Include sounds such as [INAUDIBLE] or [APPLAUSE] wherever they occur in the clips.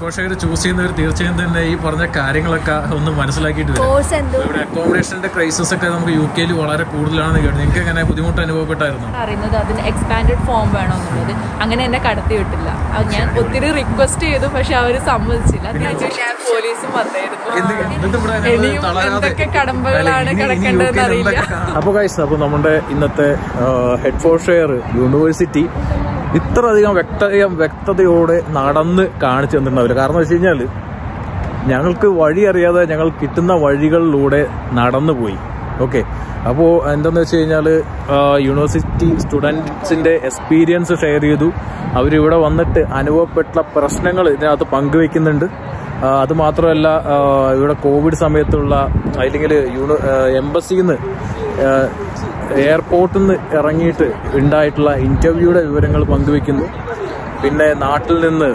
ഫോഷകർ choose ചെയ്യുന്നവർ തീർച്ചയായും തന്നെ ഈ പറഞ്ഞ കാര്യങ്ങളൊക്കെ ഒന്ന് മനസ്സിലാക്കിയിട്ട് വരും. ഇവിടെ അക്കോമഡേഷന്റെ ക്രൈസിസ് ഒക്കെ നമുക്ക് യു കെയിൽ വളരെ കൂടുതലാണെന്ന് കേട്ടു. നിങ്ങൾക്ക് എങ്ങനെ ബുദ്ധിമുട്ട് അനുഭവപ്പെട്ടായിരുന്നു? അറിയുന്നത് അതിന് എക്സ്പാൻഡഡ് ഫോം വേണമെന്നുള്ളത്. അങ്ങനെ എന്നെ കടത്തി വിട്ടില്ല. അത് ഞാൻ ഒത്തിരി റിക്വസ്റ്റ് ചെയ്തു പക്ഷെ അവർ സമ്മതിച്ചില്ല. ഞാൻ പോലീസും വന്നായിരുന്നു. കടമ്പകളാണ് കിടക്കേണ്ടതെന്ന് അറിയില്ല. ഗൈസ് അപ്പോൾ നമ്മുടെ ഇന്നത്തെ ഹെഡ് ഫോർ ഷെയർ യൂണിവേഴ്സിറ്റി ഇത്രയധികം വ്യക്തയും വ്യക്തതയോടെ നടന്ന് കാണിച്ചു തന്നിട്ടുണ്ടാവില്ല. കാരണം വെച്ച് കഴിഞ്ഞാൽ ഞങ്ങൾക്ക് വഴി അറിയാതെ ഞങ്ങൾ കിട്ടുന്ന വഴികളിലൂടെ നടന്നു പോയി. ഓക്കെ. അപ്പോൾ എന്താണെന്ന് വെച്ച് കഴിഞ്ഞാൽ യൂണിവേഴ്സിറ്റി സ്റ്റുഡൻസിന്റെ എക്സ്പീരിയൻസ് ഷെയർ ചെയ്തു. അവരിവിടെ വന്നിട്ട് അനുഭവപ്പെട്ട പ്രശ്നങ്ങൾ ഇതിനകത്ത് പങ്കുവെക്കുന്നുണ്ട്. ആ, അത് മാത്രമല്ല ഇവിടെ കോവിഡ് സമയത്തുള്ള അല്ലെങ്കിൽ യൂണി എംബസിയിൽ നിന്ന് എയർപോർട്ടിൽ നിന്ന് ഇറങ്ങിയിട്ട് ഉണ്ടായിട്ടുള്ള ഇന്റർവ്യൂയുടെ വിവരങ്ങൾ പങ്കുവെക്കുന്നു. പിന്നെ നാട്ടിൽ നിന്ന്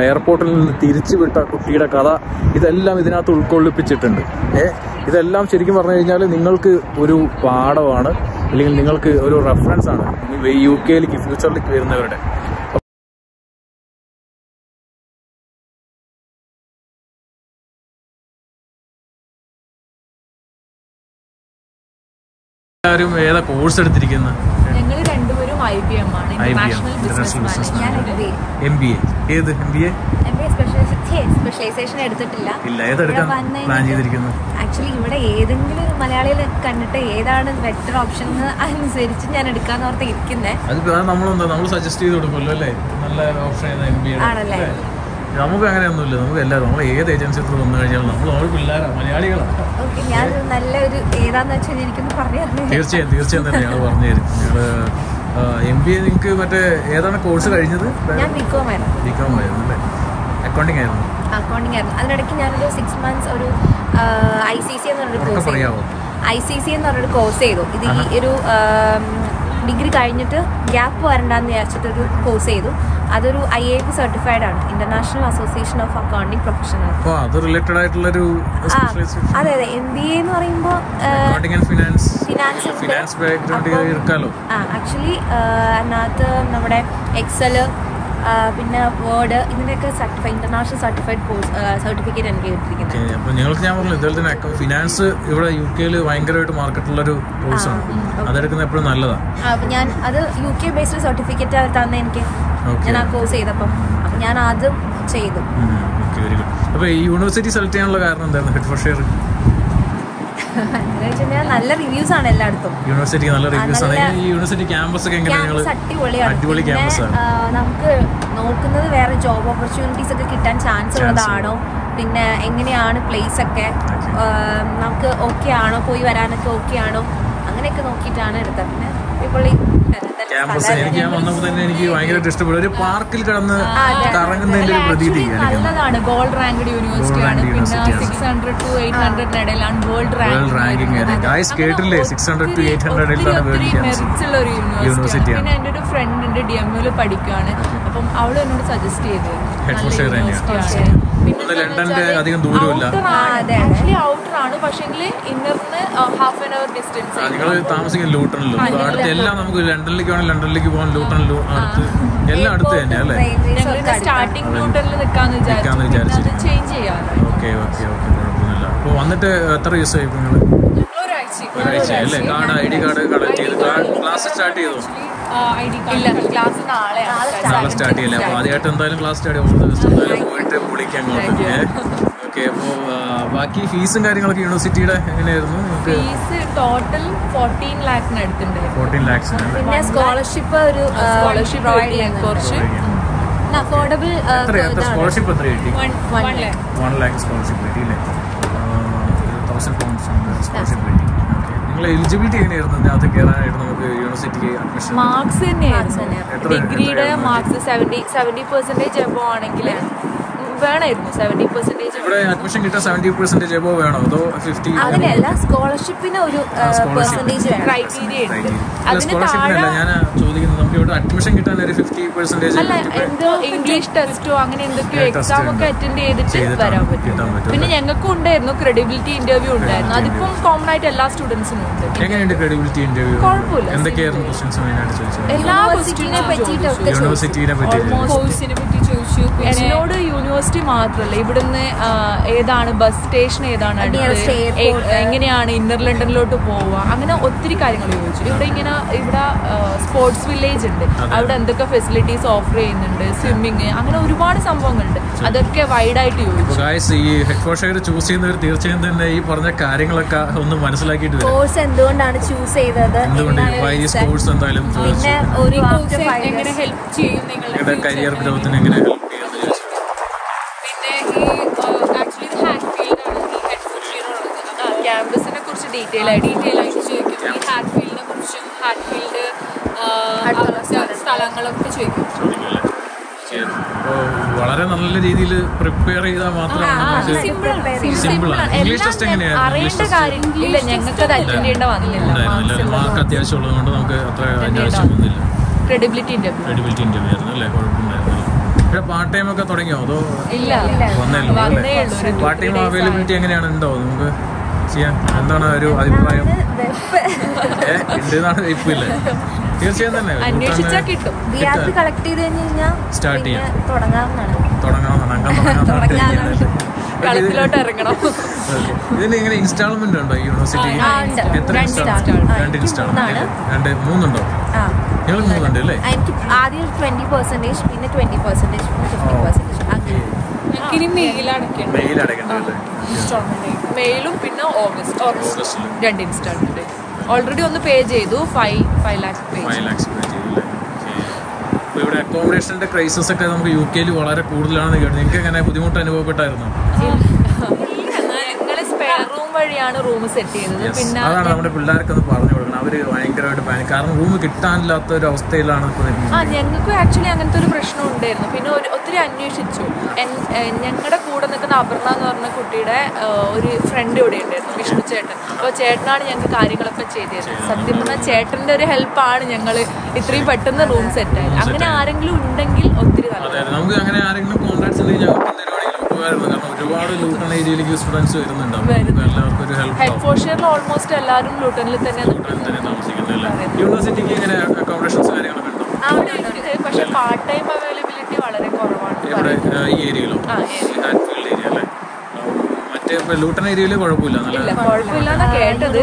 എയർപോർട്ടിൽ നിന്ന് തിരിച്ചു വിട്ട കുട്ടിയുടെ കഥ ഇതെല്ലാം ഇതിനകത്ത് ഉൾക്കൊള്ളിപ്പിച്ചിട്ടുണ്ട്. ഏ ഇതെല്ലാം ശരിക്കും പറഞ്ഞു കഴിഞ്ഞാൽ നിങ്ങൾക്ക് ഒരു പാഠമാണ് അല്ലെങ്കിൽ നിങ്ങൾക്ക് ഒരു റെഫറൻസ് ആണ്. യു കെയിലേക്ക് ഫ്യൂച്ചറിലേക്ക് വരുന്നവരുടെ. എല്ലാവരും ഏതാ കോഴ്സ് എടുത്തിരിക്കുന്നത് ഞങ്ങൾ രണ്ടുപേരും ഐ ബി എം ആണ്. International business M B A ഏത് എം ബി എ സ്പെഷ്യലൈസേഷൻ എടുത്തിട്ടില്ല. ഇല്ല ഏതെടുക്കാൻ പ്ലാൻ ആക്ച്വലി ഇവിടെ ഏതെങ്കിലും ഒരു മലയാളിയിൽ കണ്ടിട്ട് ഏതാണ് ബെറ്റർ ഓപ്ഷൻ അനുസരിച്ച് ഞാൻ എടുക്കാൻ ഓർത്ത് ഇരിക്കുന്നേ. അതിപ്പോ അത് നമ്മളെന്താ? നമ്മൾ സജസ്റ്റ് ചെയ്ത് കൊടുക്കുമല്ലോ അല്ലേ? നല്ല ഓപ്ഷൻ ആണല്ലേ? നമുക്ക് അങ്ങനെയൊന്നുമില്ല. നമുക്ക് എല്ലാവരും നമ്മൾ ഏത് ഏജൻസി ത്രൂ വന്നു കഴിഞ്ഞാലും നമ്മൾ നമ്മൾ പിള്ളേരാണ് മലയാളികളാണ് ഞാൻ നല്ലൊരു ഏതാന്ന് വെച്ചാൽ എനിക്കൊന്ന് പറഞ്ഞു തരണേ തീർച്ചയായും തീർച്ചയായും തന്നെ ഞങ്ങൾ പറഞ്ഞു തരും ഞങ്ങൾ എം ബി എ നിങ്ങൾക്ക് മറ്റേ ഏതാണ് കോഴ്സ് കഴിഞ്ഞത്? ഞാൻ ബികോം ആയിരുന്നു. ബികോം ആയിരുന്നു അല്ലേ? അക്കൗണ്ടിങ് ആയിരുന്നു. അക്കൗണ്ടിങ് ആയിരുന്നു. അതിനിടയ്ക്ക് ഞാനൊരു സിക്സ് മന്ത്സ് ഒരു I C C course I C C എന്ന് പറഞ്ഞൊരു കോഴ്സ് ചെയ്തു. ഇത് ഈ ഒരു ഡിഗ്രി കഴിഞ്ഞിട്ട് ഗ്യാപ്പ് വരണ്ടെന്ന് വിചാരിച്ചിട്ട് ഒരു കോഴ്സ് ചെയ്തു. അതൊരു ഐ എ പി സർട്ടിഫൈഡ് ആണ്. International association of accounting professional related ആയിട്ടുള്ള ഒരു അതെ അതെ. എം ബി എന്ന് പറയുമ്പോൾ ഫിനാൻസ് ബാക്ക്ഗ്രൗണ്ട് ആക്ച്വലി അതിനകത്ത് നമ്മുടെ എക്സൽ പിന്നെ വേർഡ് ഇതിന്റെയൊക്കെ certify international certified course certificate എനിക്ക് കിട്ടിയിരിക്കുന്നത് ഞങ്ങൾക്ക് ഞാൻ പറഞ്ഞു ഇതുപോലെ തന്നെ ഫിനാൻസ് ഇവിടെ യു കെയിൽ ഭയങ്കരമായിട്ട് മാർക്കറ്റുള്ള ഒരു കോഴ്സാണ് അതെടുക്കുന്നത് എപ്പോഴും നല്ലതാണ് ഞാൻ അത് യു കെ ബേസ്ഡ് സർട്ടിഫിക്കറ്റ് തന്നെ എനിക്ക്. ഞാൻ ആ കോഴ്സ് ചെയ്തപ്പം. അപ്പം ഞാൻ ആദ്യം ചെയ്തു. അപ്പോൾ ഈ യൂണിവേഴ്സിറ്റി സെലക്ട് ചെയ്യാനുള്ള കാരണം എന്തായിരുന്നു? ഹെഡ് ഫോർ ഷെയർ നല്ല റിവ്യൂസ് ആണ് എല്ലായിടത്തും. യൂണിവേഴ്സിറ്റി നല്ല റിവ്യൂസ് ആണ്. ഈ യൂണിവേഴ്സിറ്റി ക്യാമ്പസ് ഒക്കെ ക്യാമ്പസ് അടിപൊളി പിന്നെ, ആണ്. നമുക്ക് നോക്കുന്നത് വേറെ ജോബ് ഓപ്പർച്യൂണിറ്റീസ് ഒക്കെ കിട്ടാൻ ചാൻസ് ഉള്ളതാണോ? പിന്നെ എങ്ങനെയാണ് പ്ലേസ് ഒക്കെ നമുക്ക് ഓക്കെ ആണോ? പോയി വരാനൊക്കെ ഓക്കെ ആണോ? അങ്ങനെയൊക്കെ നോക്കിയിട്ടാണ് എടുത്തത്. പിന്നെ ഇപ്പോൾ ക്യാമ്പസ് എനിക്ക് ഞാൻ വന്നപ്പോൾ തന്നെ എനിക്ക് ഭയങ്കരമായിട്ട് ഇഷ്ടപ്പെട്ടു. ഒരു പാർക്കിൽ കിടന്ന്. കറങ്ങുന്നതിന്റെ ഒരു പ്രതീതി നല്ലതാണ്. ഗോൾഡ് റാങ്ക്ഡ് യൂണിവേഴ്സിറ്റി ആണ്. Ranked പിന്നെ university ആണ്. Six hundred to eight hundred ഇടയിലാണ് വേൾഡ് വേൾഡ് റാങ്കിങ് ഗായ്സ് കേട്ടില്ലേ സിക്സ് ഹൺഡ്രഡ് ടു എയ്റ്റ് ഹൺഡ്രഡിലാണ് വേൾഡ് ഉള്ള ഒരു യൂണിവേഴ്സിറ്റി ആണ്. പിന്നെ എന്റെ ഒരു ഫ്രണ്ട് ഉണ്ട് ഡി എം യുയിൽ പഠിക്കുകയാണ് അപ്പം അവൾ എന്നോട് സജസ്റ്റ് ചെയ്തു. തന്നെയാണ്. ലണ്ടന്റെ അധികം ദൂരമില്ല. ആ, അതെ, അതെ. ആക്ച്വലി ഔട്ടർ ആണ് പക്ഷെങ്കിൽ ഇന്നറിന് ഹാഫ് ആൻ അവർ ഡിസ്റ്റൻസ് നിങ്ങൾ താമസിക്കുന്ന ലൂട്ടണിലും അടുത്ത് എല്ലാം നമുക്ക് ലണ്ടനിലേക്ക് വേണം ലണ്ടനിലേക്ക് പോകാൻ ലൂട്ടണിലും അടുത്ത് എല്ലാം അടുത്ത് തന്നെ അല്ലേ. സ്റ്റാർട്ടിംഗ് ലൂട്ടണിൽ നിൽക്കാന്ന് വിചാരിച്ചു. ചേഞ്ച് ചെയ്യാറ് ഓക്കെ ഓക്കെ ഓക്കെ കുഴപ്പമൊന്നുമില്ല. അപ്പോൾ വന്നിട്ട് എത്ര ദിവസമായി ഇപ്പോൾ നിങ്ങൾ ഒരാഴ്ച. ഒരാഴ്ച അല്ലേ? Card I D card collect ചെയ്ത്. ക്ലാസ് സ്റ്റാർട്ട് ചെയ്തോ? ഇല്ല ക്ലാസ് നാളെയാണ്. നാളെ സ്റ്റാർട്ട് ചെയ്യില്ല? അപ്പോൾ ആദ്യമായിട്ട് എന്തായാലും ക്ലാസ് സ്റ്റാർട്ട് ചെയ്യും. പോയിട്ട് വിളിക്കാം ഓക്കെ അപ്പോൾ ബാക്കി ഫീസും കാര്യങ്ങളൊക്കെ യൂണിവേഴ്സിറ്റിയുടെ എങ്ങനെയായിരുന്നു? ഫീസ് ടോട്ടൽ ഫോർട്ടീൻ ലാക്സിന് അടുത്തുണ്ട് ഫോർട്ടീൻ ലാക്സ് പിന്നെ സ്കോളർഷിപ്പ് ഒരു സ്കോളർഷിപ്പ് പ്രൊവൈഡ് കുറച്ച്. അഫോർഡബിൾ സ്കോളർഷിപ്പ് എത്ര കിട്ടി? വൺ ലാക്ക് സ്കോളർഷിപ്പ് കിട്ടി അല്ലേ? തൗസൻഡ് പൗണ്ട്സ് സ്കോളർഷിപ്പ് കിട്ടി. നിങ്ങൾ എലിജിബിലിറ്റി എങ്ങനെയായിരുന്നു? അതിനകത്ത് കയറാനായിട്ട് നമുക്ക് യൂണിവേഴ്സിറ്റിക്ക് അഡ്മിഷൻ മാർക്സ് തന്നെയായിരുന്നു. ഡിഗ്രിയുടെ marks seventy seventy percentage above ആണെങ്കിൽ വേണമായിരുന്നു സെവന്റി പെർസെന്റേജ് ഇവിടെ അഡ്മിഷൻ കിട്ടാൻ സെവന്റി പെർസെന്റേജ് എബോ വേണോ? അതോ ഫിഫ്റ്റി അങ്ങനെയല്ല സ്കോളർഷിപ്പിന് ഒരു പെർസെന്റേജ് വേണം. ക്രൈറ്റീരിയ ഉണ്ട് അതിന് താഴെ ചോദിക്കുന്നത് നമുക്ക് ഇവിടെ അഡ്മിഷൻ കിട്ടാൻ ഒരു ഫിഫ്റ്റി പെർസെന്റേജ് അല്ല എന്തോ ഇംഗ്ലീഷ് ടെസ്റ്റോ അങ്ങനെ എന്തൊക്കെയോ എക്സാം ഒക്കെ അറ്റൻഡ് ചെയ്തിട്ട് വരാൻ പറ്റും പിന്നെ? ഞങ്ങൾക്കും ഉണ്ടായിരുന്നു ക്രെഡിബിലിറ്റി ഇന്റർവ്യൂ ഉണ്ടായിരുന്നു. അതിപ്പം കോമൺ ആയിട്ട് എല്ലാ സ്റ്റുഡൻസിനും ഉണ്ട്. എങ്ങനെയുണ്ട് ക്രെഡിബിലിറ്റി ഇന്റർവ്യൂ കുഴപ്പമില്ല. എന്തൊക്കെയായിരുന്നു ക്വസ്റ്റ്യൻസ് മെയിനായിട്ട് ചോദിച്ചത്? എല്ലാ യൂണിവേഴ്സിറ്റിനെ പറ്റിയിട്ടൊക്കെ യൂണിവേഴ്സിറ്റിനെ പറ്റി കോഴ്സിനെ പറ്റി ചോദിച്ചു. എന്നോട് യൂണിവേഴ്സിറ്റി യൂണിവേഴ്സിറ്റി മാത്രമല്ല ഇവിടുന്ന് ഏതാണ് ബസ് സ്റ്റേഷൻ ഏതാണ്. എങ്ങനെയാണ് ഇന്നർ ലണ്ടനിലോട്ട് പോവുക? അങ്ങനെ ഒത്തിരി കാര്യങ്ങൾ ചോദിച്ചു. ഇവിടെ ഇങ്ങനെ ഇവിടെ സ്പോർട്സ് വില്ലേജ് ഉണ്ട്. അവിടെ എന്തൊക്കെ ഫെസിലിറ്റീസ് ഓഫർ ചെയ്യുന്നുണ്ട് സ്വിമ്മിങ് അങ്ങനെ ഒരുപാട് സംഭവങ്ങളുണ്ട്. അതൊക്കെ വൈഡായിട്ട് ചോദിച്ചു ഗായ്സ് ഈ ഹെഡ് ഷെയർ ചൂസ് ചെയ്യുന്നവർ തീർച്ചയായും തന്നെ ഈ പറഞ്ഞ കാര്യങ്ങളൊക്കെ ഒന്ന് മനസ്സിലാക്കിയിട്ട് കോഴ്സ് എന്തുകൊണ്ടാണ് ചൂസ് ചെയ്തത്? എന്തായാലും ഈ course five എങ്ങനെ ഹെൽപ്പ് ചെയ്യും നിങ്ങളുടെ നിങ്ങളുടെ കരിയർ ഗ്രോത്തിന് എങ്ങനെ ഹെൽപ്പ് ഉള്ളത്. ക്യാമ്പസിനെ കുറിച്ച് ഡീറ്റെയിൽ ആയിട്ട് ഡീറ്റെയിൽ ആയിട്ട് ചോദിക്കും ഈ ഹാറ്റ്ഫീൽഡിനെ കുറിച്ചും ഹാറ്റ്ഫീൽഡ് സ്ഥലങ്ങളൊക്കെ ചോദിക്കും. വളരെ നല്ല രീതിയിൽ പ്രിപ്പയർ ചെയ്താൽ മാത്രമാണ് എങ്ങനെയായിരുന്നു? അത് വന്നില്ല. ഉണ്ടായിരുന്നില്ല. മാർക്ക് അത്യാവശ്യം ഉള്ളതുകൊണ്ട് നമുക്ക് അത്ര അതിന്റെ ആവശ്യം വന്നില്ല. ക്രെഡിബിലിറ്റി ഇന്റർവ്യൂ ക്രെഡിബിലിറ്റി ഇന്റർവ്യൂ ആയിരുന്നു അല്ലേ? കുഴപ്പമുണ്ടായിരുന്നില്ല. പക്ഷേ പാർട്ട് ടൈം ഒക്കെ തുടങ്ങിയോ? അതോ വന്നേ ഉള്ളൂ പാർട്ട് ടൈം അവൈലബിലിറ്റി എങ്ങനെയാണ്? ഉണ്ടോ? നമുക്ക് ചെയ്യാൻ എന്താണ് ഒരു അഭിപ്രായം? വെപ്പ്. ഏ? ഉണ്ട് ഇപ്പൊ ഇല്ല [LAUGHS] തീർച്ചയായും തന്നെ. അന്വേഷിച്ചാൽ കിട്ടും. ബി ആർ പി കളക്ട് ചെയ്ത് കഴിഞ്ഞ് കഴിഞ്ഞാൽ സ്റ്റാർട്ട് ചെയ്യാം. തുടങ്ങാവുന്നതാണ്. തുടങ്ങാമെന്നാണ് [LAUGHS] കളത്തിലോട്ട് ഇറങ്ങണം. [LAUGHS] ഇതിന് ഇങ്ങനെ ഇൻസ്റ്റാൾമെന്റ് ഉണ്ടോ യൂണിവേഴ്സിറ്റി എത്ര രണ്ട് ഇൻസ്റ്റാൾമെന്റ് രണ്ട് ഇൻസ്റ്റാൾമെന്റ് മൂന്നാണ്. രണ്ട് മൂന്നുണ്ടോ? ആ. നിങ്ങൾക്ക് മൂന്നുണ്ട് അല്ലേ? എനിക്ക് ആദ്യം ട്വന്റി പെർസെന്റേജ് പിന്നെ ട്വന്റി പെർസെന്റേജ് പിന്നെ ഫിഫ്റ്റി പെർസെന്റേജ് അങ്ങനെ. മെയിൽ അടയ്ക്കണം. മെയിൽ അടയ്ക്കണ്ടല്ലേ മെയിലും പിന്നെ ഓഗസ്റ്റ് ഓഗസ്റ്റ് രണ്ട് ഇൻസ്റ്റാൾമെന്റ് ഓൾറെഡി ഒന്ന് പേ ചെയ്തു. Five five lakh pay five lakhs pay ചെയ്തില്ലേ അപ്പോൾ ഇവിടെ അക്കോമഡേഷന്റെ ക്രൈസിസ് ഒക്കെ നമുക്ക് യു കെയിൽ വളരെ കൂടുതലാണെന്ന് കേട്ടു. നിങ്ങൾക്ക് എങ്ങനെ ബുദ്ധിമുട്ട് അനുഭവപ്പെട്ടായിരുന്നു? ഞങ്ങൾ സ്പെയർ റൂം വഴിയാണ് റൂം സെറ്റ് ചെയ്തത്. പിന്നെ അതാണ് നമ്മുടെ പിള്ളേർക്ക് ഒന്ന് പറഞ്ഞു കൊടുക്കണം അവർ ഭയങ്കരമായിട്ട് പാനിക് കാരണം റൂം കിട്ടാനില്ലാത്ത ഒരു അവസ്ഥയിലാണ് ആ നിൽക്കുന്നത് ആക്ച്വലി അങ്ങനത്തെ ഒരു പ്രശ്നം ഉണ്ടായിരുന്നു. പിന്നെ ഒത്തിരി അന്വേഷിച്ചു. ഞങ്ങളുടെ കൂടെ നിൽക്കുന്ന അപർണ എന്ന് പറഞ്ഞ കുട്ടിയുടെ ഒരു ഫ്രണ്ട് ഇവിടെ ഉണ്ടായിരുന്നു വിഷ്ണു ചേട്ടൻ. അപ്പോൾ ചേട്ടനാണ് ഞങ്ങൾക്ക് കാര്യങ്ങളൊക്കെ ചെയ്തിരുന്നത്. സത്യം പറഞ്ഞാൽ ചേട്ടന്റെ ഒരു ഹെൽപ്പാണ് ഞങ്ങൾ ഇത്രയും പെട്ടെന്ന് റൂം സെറ്റ് ആയത്. അങ്ങനെ ആരെങ്കിലും ഉണ്ടെങ്കിൽ ഒത്തിരി നല്ലത്. നമുക്ക് അങ്ങനെ ആരെങ്കിലും കോൺടാക്ട്സ് ഉണ്ടെങ്കിൽ കാരണം ഒരുപാട് ലൂട്ടൺ ഏരിയയിലേക്ക് സ്റ്റുഡൻസ് എല്ലാവർക്കും ഒരു ഹെൽപ്പ് ഓൾമോസ്റ്റ് എല്ലാവരും തന്നെ യൂണിവേഴ്സിറ്റിക്ക് ഇങ്ങനെ അക്കോമഡേഷൻസ് കാര്യങ്ങളൊക്കെ ഉണ്ടോ? അവിടെ പാർട്ട് ടൈം അവൈലബിലിറ്റി വളരെ കുറവാണ് ഇവിടെ ഈ ഏരിയയിലോ. ഹാറ്റ്ഫീൽഡ് ഏരിയ അല്ലേ? മറ്റേ ലൂട്ടൺ ഏരിയയിൽ കുഴപ്പമില്ല. നല്ല ഇല്ല കുഴപ്പമില്ലാന്നാ കേട്ടത്.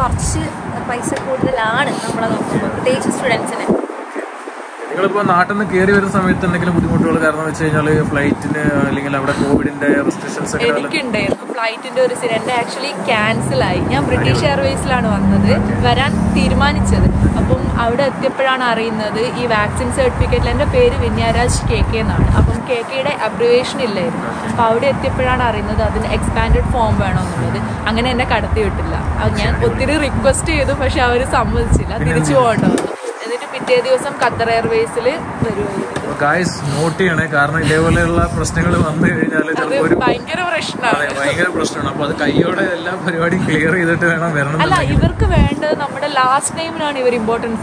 കുറച്ച് പൈസ കൂടുതലാണ് നമ്മളെ നോക്കുമ്പോൾ പ്രത്യേകിച്ച് സ്റ്റുഡൻസിന് നിങ്ങളിപ്പോ നാട്ടിൽ നിന്ന് കയറി വരുന്ന സമയത്ത് എന്തെങ്കിലും ബുദ്ധിമുട്ടുകൾ കാരണം വെച്ച് കഴിഞ്ഞാൽ ഫ്ലൈറ്റിന് അല്ലെങ്കിൽ അവിടെ കോവിഡിന്റെ റെസ്ട്രിക്ഷൻസ് എനിക്കുണ്ടായിരുന്നു. ഫ്ലൈറ്റിന്റെ ഒരു എന്റെ ആക്ച്വലി ക്യാൻസൽ ആയി. ഞാൻ ബ്രിട്ടീഷ് എയർവേസിലാണ് വന്നത്. വരാൻ തീരുമാനിച്ചത്. അപ്പം അവിടെ എത്തിയപ്പോഴാണ് അറിയുന്നത് ഈ വാക്സിൻ സർട്ടിഫിക്കറ്റിൽ എന്റെ പേര് വിന്യാരാജ് കെ കെ എന്നാണ്. അപ്പം കെ കെയുടെ അബ്രിവേഷൻ ഇല്ലായിരുന്നു. അപ്പോൾ അവിടെ എത്തിയപ്പോഴാണ് അറിയുന്നത് അതിന് എക്സ്പാൻഡഡ് ഫോം വേണമെന്നുള്ളത്. അങ്ങനെ എന്നെ കടത്തി വിട്ടില്ല. അത് ഞാൻ ഒത്തിരി റിക്വസ്റ്റ് ചെയ്തു പക്ഷെ അവർ സമ്മതിച്ചില്ല. തിരിച്ചു പോകേണ്ട വന്നു. എന്നിട്ട് പിറ്റേ ദിവസം ഖത്തർ എയർവേസിൽ വരുമായിരുന്നു ഗായ്സ് നോട്ട് ചെയ്യണേ കാരണം ഇതേപോലെയുള്ള പ്രശ്നങ്ങൾ വന്നു കഴിഞ്ഞാൽ ഒരു ഭയങ്കര പ്രശ്നമാണ്. അതെ ഭയങ്കര പ്രശ്നമാണ്. അപ്പൊ അത് കൈയോടെ എല്ലാ പരിപാടിയും ക്ലിയർ ചെയ്തിട്ട് വേണം വരണം അല്ല ഇവർക്ക് വേണ്ടത് നമ്മുടെ ലാസ്റ്റ് നെയിമിനാണ് ഇവർ ഇമ്പോർട്ടൻസ്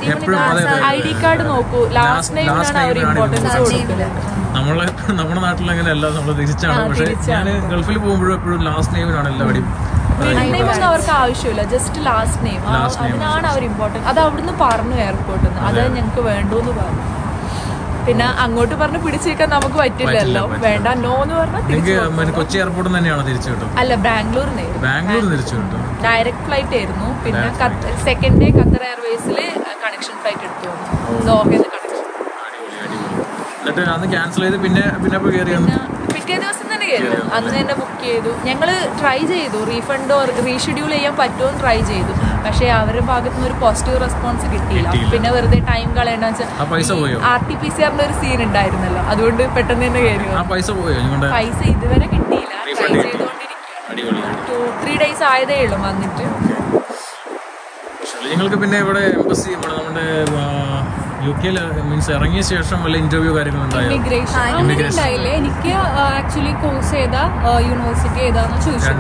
ഐ ഡി കാർഡ് നോക്കൂ. ലാസ്റ്റ് നെയിമിനാണ് അവർ ഇമ്പോർട്ടൻസ് കൊടുക്കുന്നത്. നമ്മളെ നമ്മുടെ നാട്ടിൽ അങ്ങനെയല്ല നമ്മൾ തിരിച്ചാണ്. പക്ഷെ ഞാൻ ഗൾഫിൽ പോകുമ്പോഴും എപ്പോഴും ലാസ്റ്റ് നെയിമിനാണ് എല്ലാവരുടെയും മിഡിൽ നെയിം ഒന്നും അവർക്ക് ആവശ്യമില്ല. ജസ്റ്റ് ലാസ്റ്റ് നെയിം അതിനാണ് അവർ ഇമ്പോർട്ടൻസ് അത് അവിടുന്ന് പറഞ്ഞു എയർപോർട്ടിൽ നിന്ന് അത്. ഞങ്ങൾക്ക് വേണ്ടൂന്ന് പറഞ്ഞു. പിന്നെ അങ്ങോട്ട് പറഞ്ഞ് പിടിച്ചേക്കാൻ നമുക്ക് പറ്റില്ലല്ലോ. വേണ്ട നോ എന്ന് പറഞ്ഞാൽ. കൊച്ചി എയർപോർട്ടിൽ തന്നെയാണോ തിരിച്ചു കിട്ടും? അല്ല ബാംഗ്ലൂരിനായിരുന്നു ബാംഗ്ലൂർ തിരിച്ചു കിട്ടും. ഡയറക്റ്റ് ഫ്ലൈറ്റ് ആയിരുന്നു. പിന്നെ സെക്കൻഡ് ഡേ ഖത്തർ എയർവേസിൽ കണക്ഷൻ ഫ്ലൈറ്റ് എടുത്തു. വന്നു ദോഹയിൽ കണക്ഷൻ അടിപൊളി അടിപൊളി എന്നിട്ട് അന്ന് ക്യാൻസൽ ചെയ്ത് പിന്നെ പിന്നെ കയറി പിറ്റേ ദിവസം തന്നെ കയറി അന്ന് തന്നെ ബുക്ക് ചെയ്തു. ഞങ്ങൾ ട്രൈ ചെയ്തു. റീഫണ്ടോ റീഷെഡ്യൂൾ ചെയ്യാൻ പറ്റുമോ ട്രൈ ചെയ്തു. പക്ഷേ അവരുടെ ഭാഗത്തു നിന്ന് ഒരു പോസിറ്റീവ് റെസ്പോൺസ് കിട്ടിയില്ല. പിന്നെ വെറുതെ ടൈം കളയണ ആർ ടി പി സി ആറിന്റെ ഒരു സീൻ ഉണ്ടായിരുന്നല്ലോ. അതുകൊണ്ട് പെട്ടെന്ന് തന്നെ കയറി പൈസ പൈസ ഇതുവരെ കിട്ടിയില്ല. ട്രൈ അടിപൊളി. ടു ത്രീ ഡേയ്സ് ആയതേ ഉള്ളൂ വന്നിട്ട്. നിങ്ങൾക്ക് പിന്നെ ഇവിടെ എംബസി ഇവിടെ നമ്മുടെ യു കെയിൽ മീൻസ് ഇറങ്ങിയ ശേഷം വല്ല ഇന്റർവ്യൂ ഉണ്ടായില്ലേ. എനിക്ക് ആക്ച്വലി കോഴ്സ് ഏതാ യൂണിവേഴ്സിറ്റി ഏതാന്ന് ചോദിച്ചു.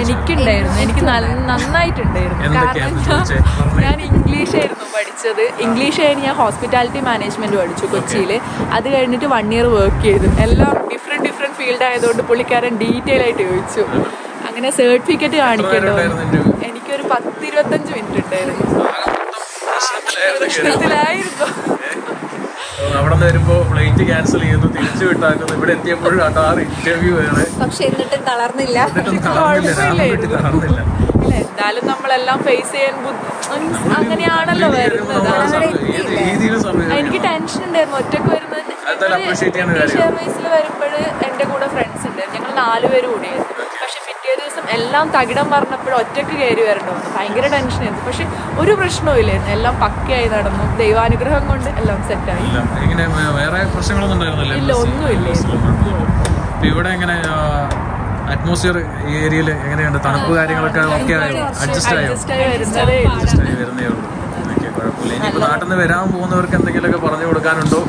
എനിക്കുണ്ടായിരുന്നു. എനിക്ക് നന്നായിട്ടുണ്ടായിരുന്നു. കാരണം ഞാൻ ഇംഗ്ലീഷ് ആയിരുന്നു പഠിച്ചത്. ഇംഗ്ലീഷ് കഴിഞ്ഞ് ഞാൻ ഹോസ്പിറ്റാലിറ്റി മാനേജ്മെന്റ് പഠിച്ചു കൊച്ചിയിൽ അത് കഴിഞ്ഞിട്ട് വൺ ഇയർ വർക്ക് ചെയ്തു. എല്ലാം ഡിഫറെന്റ് ഡിഫറെന്റ് ഫീൽഡ് ആയതുകൊണ്ട് പുള്ളിക്കാരൻ ഡീറ്റെയിൽ ആയിട്ട് ചോദിച്ചു. അങ്ങനെ സർട്ടിഫിക്കറ്റ് കാണിക്കണ്ടോ? എനിക്കൊരു പത്തിരുപത്തഞ്ച് മിനിറ്റ് ഉണ്ടായിരുന്നു. പ്രശ്നത്തിലായിരുന്നു. അവിടെ നിന്ന് വരുമ്പോ ഫ്ലൈറ്റ് ക്യാൻസൽ ചെയ്യുന്നു തിരിച്ചു വിട്ടാക്കുന്നു. ഇവിടെ എത്തിയപ്പോഴും അടാറ് ഇന്റർവ്യൂ വേറെ. പക്ഷെ എന്നിട്ടും തളർന്നില്ല. തളർന്നില്ല. എന്തായാലും നമ്മളെല്ലാം ഫേസ് ചെയ്യാൻ അങ്ങനെയാണല്ലോ വരുന്നത്. ആ. എനിക്ക് ടെൻഷൻ ഉണ്ടായിരുന്നു. ഒറ്റയ്ക്ക്. ഷെയർവേസിൽ വരുമ്പോൾ എന്റെ കൂടെ ഫ്രണ്ട്സ് ഉണ്ട്. ഞങ്ങൾ നാലുപേരും കൂടിയായിരുന്നു എല്ലാം തകിടം പറഞ്ഞപ്പോഴും ഒറ്റയ്ക്ക് കയറി വരണ്ടോ? ഭയങ്കര ടെൻഷനായിരുന്നു പക്ഷെ ഒരു പ്രശ്നവും ഇല്ലായിരുന്നു. എല്ലാം പക്കയായി നടന്നു. ദൈവാനുഗ്രഹം കൊണ്ട് എല്ലാം സെറ്റായി വേറെ പ്രശ്നങ്ങളൊന്നും ഉണ്ടായിരുന്നില്ല. ഇല്ല, ഒന്നുമില്ല. ഇവിടെ എങ്ങനെ അറ്റ്മോസ്ഫിയർ ഈ ഏരിയയിൽ എങ്ങനെയുണ്ട്? തണുപ്പ് കാര്യങ്ങളൊക്കെ ഓക്കെ ആയോ? അഡ്ജസ്റ്റ് ആയോ? അഡ്ജസ്റ്റ് ആയി വരുന്നേ ഉള്ളൂ. കുഴപ്പമില്ല. ഇനിയിപ്പോ നാട്ടിൽ നിന്ന് വരാൻ പോകുന്നവർക്ക് എന്തെങ്കിലുമൊക്കെ പറഞ്ഞു കൊടുക്കാനുണ്ടോ?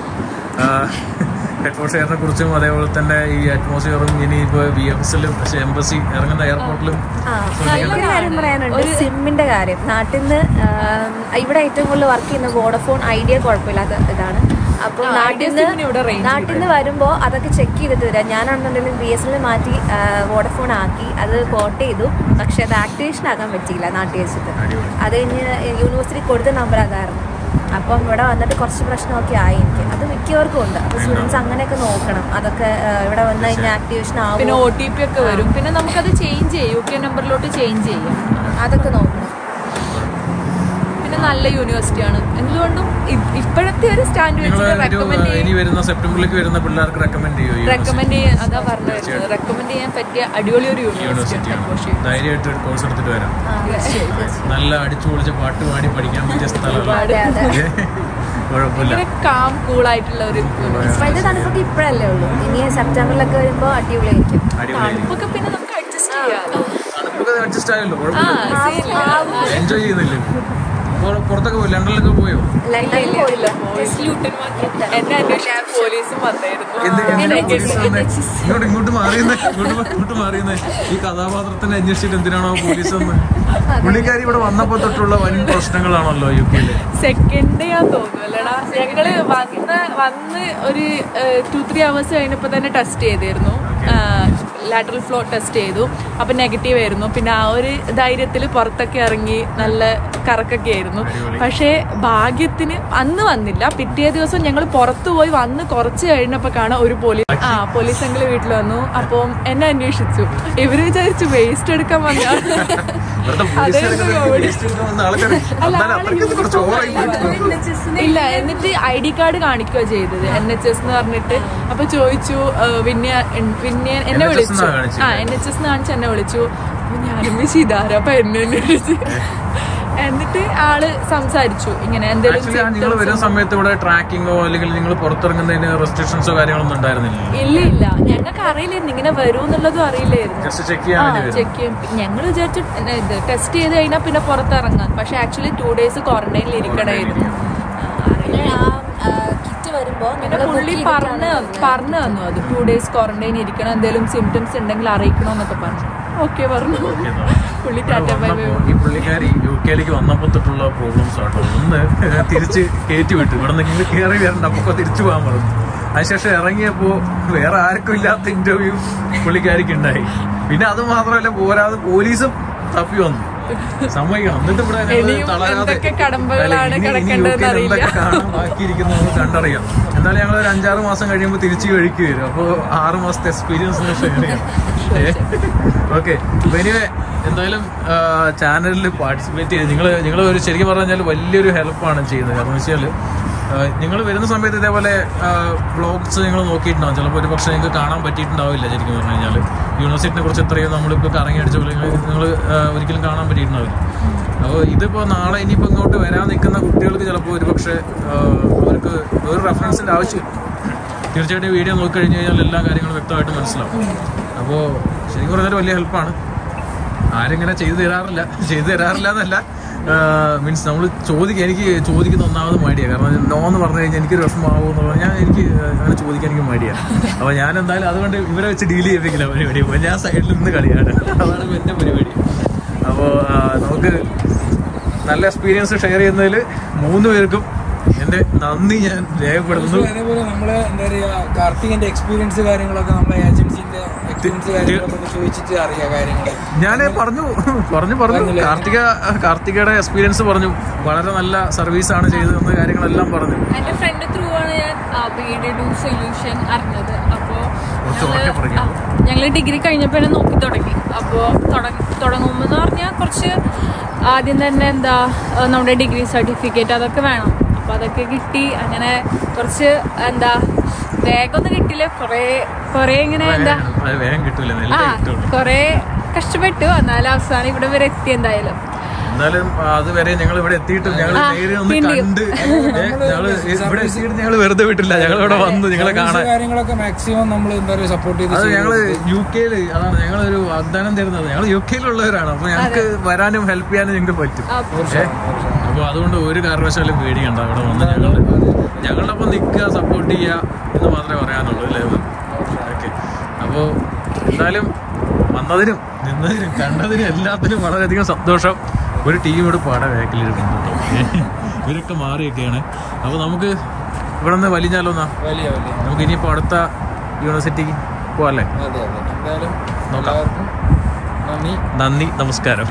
അറ്റ്മോസ്ഫിയറിനെ കുറിച്ചും അതേപോലെ തന്നെ ഈ അറ്റ്മോസ്ഫിയറും ഇനി ഇപ്പോ ബി എഫ് എസിലും എംബസി ഇറങ്ങുന്ന എയർപോർട്ടിലും കാര്യം പറയാനുണ്ട്. സിമ്മിന്റെ കാര്യം. നാട്ടിൽ നിന്ന് ഇവിടെ ഏറ്റവും കൂടുതൽ വർക്ക് ചെയ്യുന്ന വോഡഫോൺ ഐഡിയ കുഴപ്പമില്ലാത്ത ഇതാണ്. അപ്പോൾ നാട്ടിൽ നിന്ന് നാട്ടിൽ നിന്ന് വരുമ്പോൾ അതൊക്കെ ചെക്ക് ചെയ്തിട്ട് വരാം. ഞാനാണെന്നുണ്ടെങ്കിലും ബി എസ് എൽ മാറ്റി വോഡഫോൺ ആക്കി അത് പോർട്ട് ചെയ്തു. പക്ഷെ അത് ആക്ടിവേഷൻ ആകാൻ പറ്റിയില്ല നാട്ടിൽ വെച്ചിട്ട്. അത് കഴിഞ്ഞ് യൂണിവേഴ്സിറ്റി കൊടുത്ത നമ്പർ അതായിരുന്നു. അപ്പം ഇവിടെ വന്നിട്ട് കുറച്ച് പ്രശ്നമൊക്കെ ആയി എനിക്ക്. അത് മിക്കവർക്കും ഉണ്ട്. അപ്പോൾ സ്റ്റുഡൻസ് അങ്ങനെയൊക്കെ നോക്കണം. അതൊക്കെ ഇവിടെ വന്നു കഴിഞ്ഞാൽ ആക്ടിവേഷൻ ആവും പിന്നെ ഒ ടി പി ഒക്കെ വരും. പിന്നെ നമുക്കത് ചേഞ്ച് ചെയ്യും. യു കെ നമ്പറിലോട്ട് ചേഞ്ച് ചെയ്യും. അതൊക്കെ നോക്കണം. പിന്നെ നല്ല യൂണിവേഴ്സിറ്റിയാണ്. എന്തുകൊണ്ടും ഇപ്പോഴത്തെ ഒരു സ്റ്റാൻഡ് വെച്ചിട്ട് റെക്കമെൻഡ് ഇനി വരുന്ന സെപ്റ്റംബറിലേക്ക് വരുന്ന പിള്ളേർക്ക് റെക്കമെൻഡ് ചെയ്യും റെക്കമെൻഡ് ചെയ്യാൻ അതാ പറഞ്ഞത് റെക്കമെൻഡ് ചെയ്യാൻ പറ്റിയ അടിപൊളി ഒരു യൂണിവേഴ്സിറ്റിയാണ് ധൈര്യമായിട്ട് ഒരു കോഴ്സ് എടുത്തിട്ട് വരാം. നല്ല അടിച്ചു പൊളിച്ച് പാട്ട് പാടി പഠിക്കാൻ പറ്റിയ സ്ഥലമാണ് കാം കൂൾ ആയിട്ടുള്ള ഒരു ഇപ്പോഴത്തെ തണുപ്പൊക്കെ ഇപ്പോഴല്ലേ ഉള്ളൂ? ഇനി സെപ്റ്റംബറിലൊക്കെ വരുമ്പോ അടിപൊളിയായിരിക്കും. തണുപ്പൊക്കെ പിന്നെ നമുക്ക് അഡ്ജസ്റ്റ് ചെയ്യാം അഡ്ജസ്റ്റ് ആയല്ലോ. എൻജോയ് ചെയ്യുന്നില്ലേ? പുറത്തൊക്കെ പോയി ലണ്ടനിലൊക്കെ പോയോ? എന്നെ? ഇങ്ങോട്ട് ഇങ്ങോട്ട് മാറിയെന്നേ ഇങ്ങോട്ട് മാറിയുന്നേ. ഈ കഥാപാത്രത്തിനെ അന്വേഷിച്ചിട്ട് എന്തിനാണോ പോലീസ് വന്ന്? പുള്ളിക്കാരി ഇവിടെ വന്നപ്പോ തൊട്ടുള്ള വൻ പ്രശ്നങ്ങളാണല്ലോ യു കെയിൽ. സെക്കൻഡ് ഞാൻ തോന്നുന്നു ഞങ്ങൾ വന്ന് വന്ന് ഒരു ടു ത്രീ അവേഴ്സ് കഴിഞ്ഞപ്പോൾ തന്നെ ടെസ്റ്റ് ചെയ്തിരുന്നു. ലാറ്ററൽ ഫ്ലോ ടെസ്റ്റ് ചെയ്തു. അപ്പം നെഗറ്റീവ് ആയിരുന്നു. പിന്നെ ആ ഒരു ധൈര്യത്തിൽ പുറത്തൊക്കെ ഇറങ്ങി നല്ല കറക്കൊക്കെ ആയിരുന്നു. പക്ഷേ ഭാഗ്യത്തിന് അന്ന് വന്നില്ല. പിറ്റേ ദിവസം ഞങ്ങൾ പുറത്തു പോയി വന്ന് കുറച്ച് കഴിഞ്ഞപ്പോൾ കാണാം ഒരു പോലീസ് ആ പോലീസ് അങ്കിൾ വീട്ടിൽ വന്നു. അപ്പം എന്നെ അന്വേഷിച്ചു. ഇവർ വിചാരിച്ചു വേസ്റ്റ് എടുക്കാൻ വന്നതാണ് ഇല്ല എന്നിട്ട് ഐ ഡി കാർഡ് കാണിക്കുക ചെയ്തത്. എൻ എച്ച് എസ് എന്ന് പറഞ്ഞിട്ട് അപ്പൊ ചോദിച്ചു പിന്നെ വിന്യ എന്നെ വിളിച്ചു. ആ എൻ എച്ച് എസ് കാണിച്ച് എന്നെ വിളിച്ചു. ഞാനും വിളിച്ചു ഇതാരാ? അപ്പൊ എന്നെ അന്വേഷിച്ച് എന്നിട്ട് ആൾ സംസാരിച്ചു ഇങ്ങനെ എന്തെങ്കിലും നിങ്ങൾ വരുന്ന സമയത്ത് ഇവിടെ ട്രാക്കിങ്ങോ അല്ലെങ്കിൽ നിങ്ങൾ പുറത്തിറങ്ങുന്നതിന് റെസ്ട്രിക്ഷൻസോ കാര്യങ്ങളൊന്നും ഉണ്ടായിരുന്നില്ല ഇല്ല ഇല്ല. ഞങ്ങൾക്ക് അറിയില്ലായിരുന്നു. ഇങ്ങനെ വരും എന്നുള്ളതും അറിയില്ലായിരുന്നു. ജസ്റ്റ് ചെക്ക് ചെയ്യാൻ വരും ചെക്ക് ചെയ്യും. ഞങ്ങൾ വിചാരിച്ചു ഇത് ടെസ്റ്റ് ചെയ്ത് കഴിഞ്ഞാൽ പിന്നെ പുറത്തിറങ്ങാം. പക്ഷെ ആക്ച്വലി ടു ഡേയ്സ് ക്വാറന്റൈനിൽ ഇരിക്കണമായിരുന്നു ആ, കിറ്റ് വരുമ്പോൾ പിന്നെ പുള്ളി പറഞ്ഞു പറഞ്ഞു തന്നു അത്. ടു ഡേയ്സ് ക്വാറന്റൈൻ ഇരിക്കണം. എന്തെങ്കിലും സിംറ്റംസ് ഉണ്ടെങ്കിൽ അറിയിക്കണമെന്നൊക്കെ പറഞ്ഞു. ഓക്കെ പറഞ്ഞു. ഈ പുള്ളിക്കാരി യു കെയിലേക്ക് വന്നപ്പോ തൊട്ടുള്ള പ്രോബ്ലംസ് ആട്ടോ. ഒന്ന് തിരിച്ച് കയറ്റി വിട്ടു. ഇവിടെ നിന്ന് കയറി വരണ്ട. അപ്പൊ തിരിച്ചു പോകാൻ പറഞ്ഞു. അതിനുശേഷം ഇറങ്ങിയപ്പോ വേറെ ആർക്കും ഇല്ലാത്ത ഇന്റർവ്യൂ പുള്ളിക്കാരിക്ക് ഉണ്ടായി. പിന്നെ അത് മാത്രമല്ല പോരാതെ പോലീസും തപ്പി വന്നു. [LAUGHS] സമ്മതിക്കണം എന്നിട്ട് ഇവിടെ തളരാതെ. ബാക്കിയിരിക്കുന്നത് നമുക്ക് കണ്ടറിയാം. എന്നാലും ഞങ്ങൾ ഒരു അഞ്ചാറ് മാസം കഴിയുമ്പോൾ തിരിച്ചു കഴിക്കുക വരും. അപ്പോൾ ആറ് മാസത്തെ എക്സ്പീരിയൻസ് ഷെയർ ചെയ്യാം. [LAUGHS] ഓക്കെ എനിവേ എന്തായാലും ചാനലിൽ പാർട്ടിസിപ്പേറ്റ് ചെയ്ത് നിങ്ങൾ നിങ്ങൾ ഒരു ശരിക്കും പറഞ്ഞാൽ വലിയൊരു ഹെൽപ്പാണ് ചെയ്യുന്നത്. കാരണം വെച്ചാൽ നിങ്ങൾ വരുന്ന സമയത്ത് ഇതേപോലെ ബ്ലോഗ്സ് നിങ്ങൾ നോക്കിയിട്ടുണ്ടാവും. ചിലപ്പോൾ ഒരു പക്ഷേ നിങ്ങൾക്ക് കാണാൻ പറ്റിയിട്ടുണ്ടാവില്ല ശരിക്കും പറഞ്ഞു കഴിഞ്ഞാൽ യൂണിവേഴ്സിറ്റിനെ കുറിച്ച് എത്രയോ നമ്മളിപ്പോൾ കറങ്ങി അടിച്ച പോലെ നിങ്ങൾ ഒരിക്കലും കാണാൻ പറ്റിയിട്ടുണ്ടാവില്ല. അപ്പോൾ ഇതിപ്പോൾ നാളെ ഇനിയിപ്പോൾ ഇങ്ങോട്ട് വരാൻ നിൽക്കുന്ന കുട്ടികൾക്ക് ചിലപ്പോൾ ഒരു പക്ഷേ അവർക്ക് ഒരു റെഫറൻസിന്റെ ആവശ്യമില്ല തീർച്ചയായിട്ടും വീഡിയോ നോക്കി കഴിഞ്ഞ് കഴിഞ്ഞാൽ എല്ലാ കാര്യങ്ങളും വ്യക്തമായിട്ട് മനസ്സിലാവും. അപ്പോൾ ശരിക്കും പറഞ്ഞാൽ വലിയ ഹെൽപ്പാണ് ആരെങ്ങനെ ചെയ്തു തരാറില്ല. ചെയ്തു തരാറില്ല എന്നല്ല. മീൻസ് നമ്മൾ ചോദിക്കുക എനിക്ക് ചോദിക്കുന്ന ഒന്നാമത് മടിയാണ് കാരണം നോ എന്ന് പറഞ്ഞു കഴിഞ്ഞാൽ എനിക്കൊരു വിഷമമാകും എന്ന് പറഞ്ഞാൽ ഞാൻ എനിക്ക് അങ്ങനെ ചോദിക്കാൻ എനിക്ക് മടിയാണ് അപ്പോൾ ഞാൻ എന്തായാലും അതുകൊണ്ട് ഇവരെ വെച്ച് ഡീൽ ചെയ്യിപ്പിക്കില്ല പരിപാടി. അപ്പോൾ ഞാൻ സൈഡിൽ നിന്ന് കളിയാണ്. അതാണ് എന്റെ പരിപാടി. അപ്പോൾ നമുക്ക് നല്ല എക്സ്പീരിയൻസ് ഷെയർ ചെയ്യുന്നതിൽ മൂന്ന് പേർക്കും എന്റെ നന്ദി ഞാൻ രേഖപ്പെടുത്തുന്നു. അതേപോലെ നമ്മൾ എന്താ പറയാ കാർത്തികന്റെ എക്സ്പീരിയൻസ് കാര്യങ്ങളൊക്കെ നമ്മളെ ഏജൻസിന്റെ ചോദിച്ചിട്ട് അറിയാം കാര്യങ്ങൾ ഞാൻ പറഞ്ഞു പറഞ്ഞു പറഞ്ഞു. കാർത്തിക കാർത്തികയുടെ എക്സ്പീരിയൻസ് പറഞ്ഞു. വളരെ നല്ല സർവീസ് ആണ് ചെയ്തതെന്ന് കാര്യങ്ങളെല്ലാം പറഞ്ഞു. എന്റെ ഫ്രണ്ട് ത്രൂ ആണ് ഞാൻ സൊല്യൂഷൻ അറിഞ്ഞത്. അപ്പോ ഞങ്ങൾ ഡിഗ്രി കഴിഞ്ഞപ്പോഴാണ് നോക്കി തുടങ്ങി. അപ്പോൾ തുടങ്ങുമ്പോൾ എന്ന് പറഞ്ഞാൽ കുറച്ച് ആദ്യം തന്നെ എന്താ നമ്മുടെ ഡിഗ്രി സർട്ടിഫിക്കറ്റ് അതൊക്കെ വേണം. അപ്പോൾ അതൊക്കെ കിട്ടി. അങ്ങനെ കുറച്ച് എന്താ വേഗം വേഗമൊന്നും കിട്ടില്ല കുറേ കുറേ ഇങ്ങനെ എന്താ ആ കുറേ കഷ്ടപ്പെട്ടു. എന്നാലും അവസാനം ഇവിടെ വരെ എത്തി എന്തായാലും. എന്നാലും അതുവരെ ഞങ്ങൾ ഇവിടെ എത്തിയിട്ടും ഞങ്ങൾ നേരെ ഒന്ന്. കണ്ട് ഇവിടെ എത്തിയിട്ട് ഞങ്ങൾ വെറുതെ വിട്ടില്ല. ഞങ്ങൾ ഇവിടെ വന്നു നിങ്ങളെ കാണാൻ. കാര്യങ്ങളൊക്കെ മാക്സിമം നമ്മൾ എന്താ പറയുക സപ്പോർട്ട് ചെയ്ത് അത് ചെയ്ത് ഞങ്ങൾ യു കെയിൽ അതാണ് ഞങ്ങളൊരു വാഗ്ദാനം തരുന്നത്. ഞങ്ങൾ യു കെയിലുള്ളവരാണ് അപ്പൊ ഞങ്ങൾക്ക് വരാനും ഹെൽപ്പ് ചെയ്യാനും ഞങ്ങൾക്ക് പറ്റും? അപ്പൊ അതുകൊണ്ട് ഒരു കാരണവശാലും പേടിക്കണ്ട. അവിടെ വന്ന് ഞങ്ങൾ ഞങ്ങളുടെ ഒപ്പം നിൽക്കുക സപ്പോർട്ട് ചെയ്യുക എന്ന് മാത്രമേ പറയാനുള്ളൂ അല്ലേ? അപ്പോൾ എന്തായാലും വന്നതിനും നിന്നതിനും കണ്ടതിനും എല്ലാത്തിനും വളരെയധികം സന്തോഷം. ഒരു ടീം ഇവിടെ പാട ബാക്കിലിരിക്കുന്നുണ്ട് ഇവരൊക്കെ മാറിയൊക്കെയാണ്. അപ്പോൾ നമുക്ക് ഇവിടെ നിന്ന് വലിഞ്ഞാലോ എന്നാ? നമുക്ക് ഇനിയിപ്പോൾ അടുത്ത യൂണിവേഴ്സിറ്റിക്ക് പോകാല്ലേ അതെ അതെ. എന്തായാലും നോക്കാം. നന്ദി നമസ്കാരം.